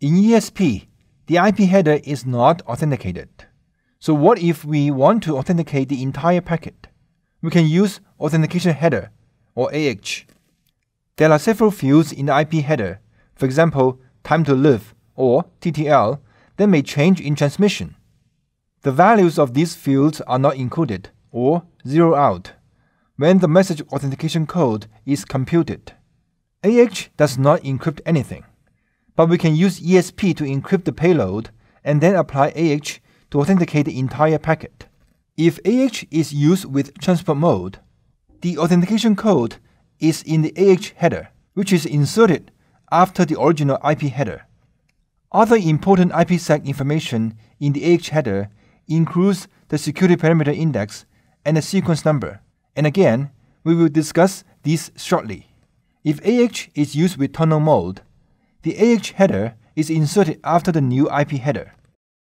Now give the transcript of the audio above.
In ESP, the IP header is not authenticated. So what if we want to authenticate the entire packet? We can use authentication header or AH. There are several fields in the IP header, for example, time to live or TTL, that may change in transmission. The values of these fields are not included or zero out when the message authentication code is computed. AH does not encrypt anything, but we can use ESP to encrypt the payload and then apply AH to authenticate the entire packet. If AH is used with transport mode, the authentication code is in the AH header, which is inserted after the original IP header. Other important IPsec information in the AH header includes the security parameter index and the sequence number. And again, we will discuss these shortly. If AH is used with tunnel mode, the AH header is inserted after the new IP header.